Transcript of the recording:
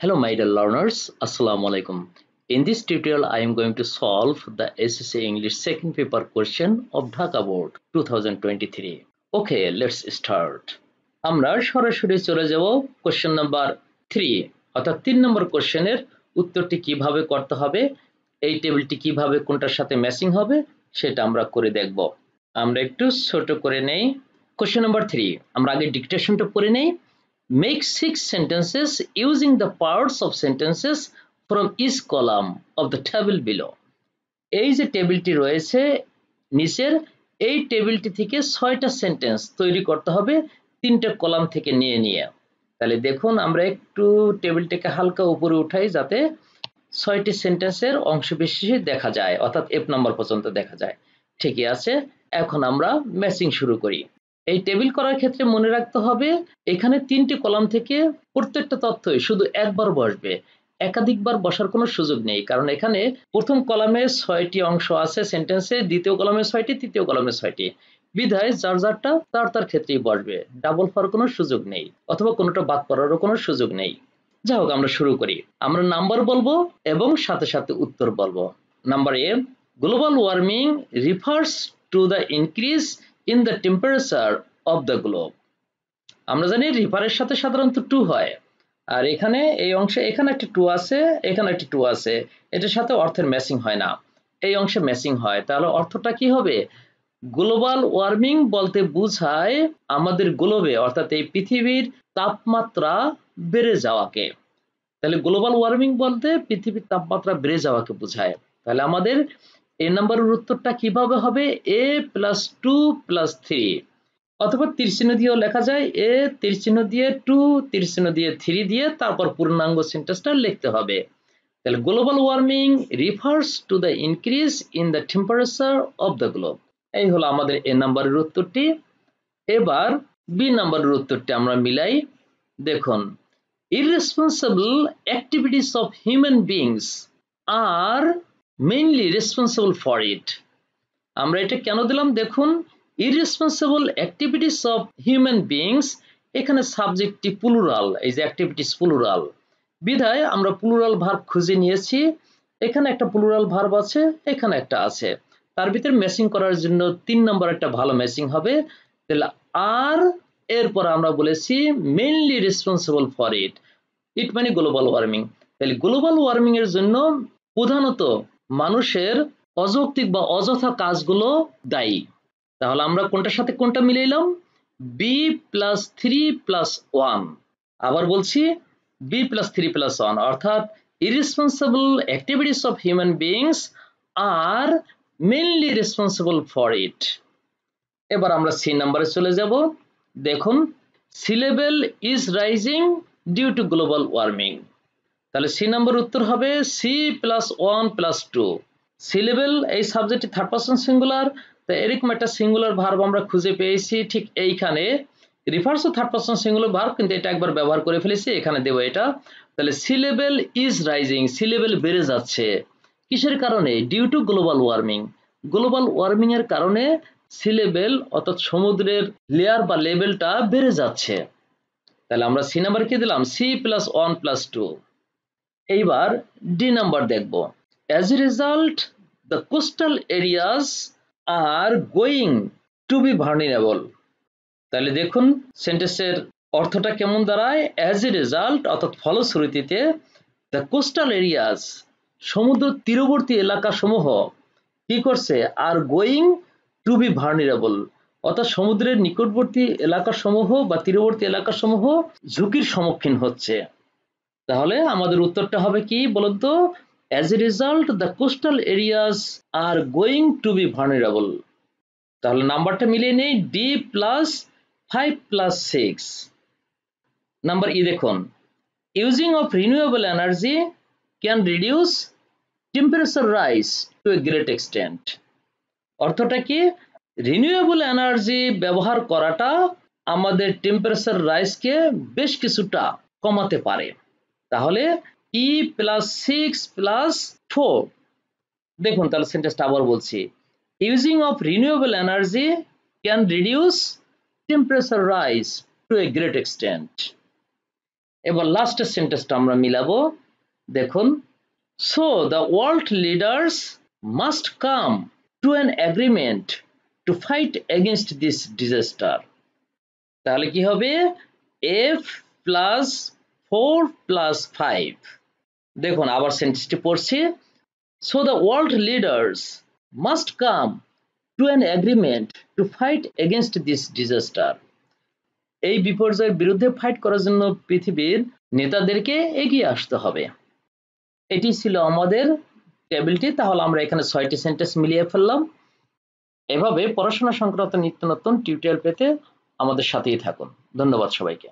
Hello my dear learners, Assalamu alaikum. In this tutorial I am going to solve the SSC English second paper question of Dhaka Board 2023. Okay, let's start. আমরা সরাসরি চলে যাব question number three অর্থাৎ তিন নম্বর কোশ্চেনের উত্তরটি কীভাবে করতে হবে এই টেবিলটি কীভাবে কোনটার সাথে ম্যাচিং হবে সেটা আমরা করে দেখব আমরা একটু ছোট করে নেই কোশ্চেন নাম্বার থ্রি আমরা আগে ডিকটেশনটা পড়ে নেই Make six sentences using the parts of sentences from each column of the table below. এই যে টেবিলটি রয়েছে নিচের, এই টেবিলটি থেকে ছয়টা সেন্টেন্স তৈরি করতে হবে, তিনটে কলাম থেকে নিয়ে নিয়ে। তাহলে দেখুন, আমরা একটু টেবিলটাকে হালকা উপরে উঠাই যাতে ছয়টি সেন্টেন্সের অংশ বেশি দেখা যায়, অর্থাৎ এফ নাম্বার পর্যন্ত দেখা যায়। ঠিকই আছে, এখন আমরা ম্যাচিং শুরু করি। এই টেবিল করার ক্ষেত্রে মনে রাখতে হবে, এখানে তিনটি কলাম থেকে প্রত্যেকটা তথ্যই শুধু একবার বসবে। একাধিকবার বসার কোনো সুযোগ নেই, কারণ এখানে প্রথম কলামে ছয়টি অংশ আছে সেন্টেন্সে দ্বিতীয় কলামে ছয়টি, তৃতীয় কলামে ছয়টি। বিধায় যার যারটা তার তার ক্ষেত্রেই বসবে ডাবল হওয়ার কোনো সুযোগ নেই, অথবা কোনোটা বাদ পড়ারও কোনো সুযোগ নেই। যাই হোক, আমরা শুরু করি। আমরা নাম্বার বলব এবং সাথে সাথে উত্তর বলব। Number A global warming refers to the increase in the temperature of the globe আমরা জানি রিভারের সাথে সাধারণত টু হয়। আর এখানে এই অংশে, এখানে একটা টু আছে, এখানে একটা টু আছে। এটার সাথে অর্থের ম্যাচিং হয় না। এই অংশে ম্যাচিং হয়। তাহলে অর্থটা কি হবে? গ্লোবাল ওয়ার্মিং বলতে বুঝায় আমাদের গ্লোবে অর্থাৎ এই পৃথিবীর তাপমাত্রা বেড়ে যাওয়াকে। তাহলে গ্লোবাল ওয়ার্মিং বলতে পৃথিবীর তাপমাত্রা বেড়ে যাওয়াকে বোঝায়। তাহলে আমাদের এ নাম্বারের উত্তরটা কীভাবে হবে? A plus two plus three অথবা তীরচিহ্ন দিয়েও লেখা যায় এ তীরচিহ্ন দিয়ে টু তীরচিহ্ন দিয়ে থ্রি দিয়ে তারপর পূর্ণাঙ্গ সেন্টেন্সটা লিখতে হবে। তাহলে global warming refers to the increase in the temperature of the globe এই হলো আমাদের এ নাম্বারের উত্তরটি। এবার বি নাম্বারের উত্তরটি আমরা মিলাই। দেখুন, irresponsible activities of human beings are mainly responsible for it আমরা এটা কেন দিলাম? দেখুন irresponsible activities of human beings এখানে সাবজেক্টটি পুলুরাল এই যে অ্যাক্টিভিটিস পুলুরাল বিধায় আমরা পুলুরাল ভার্ব খুঁজে নিয়েছি, এখানে একটা পুলুরাল ভার্ব আছে, এখানে একটা আছে। তার ভিতরে ম্যাচিং করার জন্য তিন নম্বর একটা ভালো ম্যাচিং হবে। তাহলে আর, এরপর আমরা বলেছি mainly responsible for it it মানে গ্লোবাল ওয়ার্মিং তাহলে গ্লোবাল ওয়ার্মিং এর জন্য প্রধানত মানুষের অযৌক্তিক বা অযথা কাজগুলো দায়ী। তাহলে আমরা কোনটার সাথে কোনটা মিলাইলাম? B plus three plus one আবার বলছি B plus three plus one অর্থাৎ irresponsible activities of human beings R mainly responsible for it এবার আমরা সি নাম্বারে চলে যাব। দেখুন sea level is rising due to global warming তাহলে সি নাম্বার উত্তর হবে C plus one plus two sea level এই সাবজেক্টটি থার্ড পার্সন সিঙ্গুলার তো এরকম একটা সিঙ্গুলার ভার্ব আমরা খুঁজে পেয়েছি ঠিক এইখানে। Refers to third person singular verb কিন্তু এটা একবার ব্যবহার করে ফেলেছি, এখানে দেবো এটা। তাহলে sea level is rising sea level বেড়ে যাচ্ছে। কিসের কারণে? Due to global warming global warming এর কারণে সি লেভেল অর্থাৎ সমুদ্রের লেয়ার বা লেভেলটা বেড়ে যাচ্ছে। তাহলে আমরা সি নাম্বার কি দিলাম? C plus one plus two এইবার ডি নাম্বার দেখব। As a result the coastal areas are going to be vulnerable তাহলে দেখুন সেন্টেন্সের অর্থটা কেমন দাঁড়ায়? অ্যাজ এ রেজাল্ট অর্থাৎ ফলশ্রুতিতে দ্য কোস্টাল এরিয়াস সমুদ্র তীরবর্তী এলাকা সমূহ কি করছে? Are going to be vulnerable অর্থাৎ সমুদ্রের নিকটবর্তী এলাকা সমূহ বা তীরবর্তী এলাকা সমূহ ঝুঁকির সম্মুখীন হচ্ছে। তাহলে আমাদের উত্তরটা হবে কি বলুন তো as a result the coastal areas are going to be vulnerable তাহলে নাম্বারটা মিলিয়ে নেই D plus five plus six number E দেখুন। Using of renewable energy can reduce temperature rise to a great extent অর্থটা কি? রিনিউয়েবল এনার্জি ব্যবহার করাটা আমাদের টেম্পারেচার রাইসকে বেশ কিছুটা কমাতে পারে। তাহলে E plus six plus four দেখুন তাহলে সেন্টেন্সটা আবার বলছি। Using of renewable energy can reduce temperature rise to a great extent এবার লাস্টের সেন্টেন্সটা আমরা মিলাবো। দেখুন so the world leaders must come to an agreement to fight against this disaster তাহলে কি হবে? F plus four plus five. দেখুন, আবার সেন্টেন্সটি পড়ছি। So the world leaders must come to an agreement to fight against this disaster এই বিপর্যয়ের বিরুদ্ধে ফাইট করার জন্য পৃথিবীর নেতাদেরকে এগিয়ে আসতে হবে। এটি ছিল আমাদের টেবিলটি তাহলে আমরা এখানে ছয়টি সেন্টেন্স মিলিয়ে ফেললাম। এভাবে পড়াশোনা সংক্রান্ত নিত্য নতুন টিউটোরিয়াল পেতে আমাদের সাথেই থাকুন। ধন্যবাদ সবাইকে।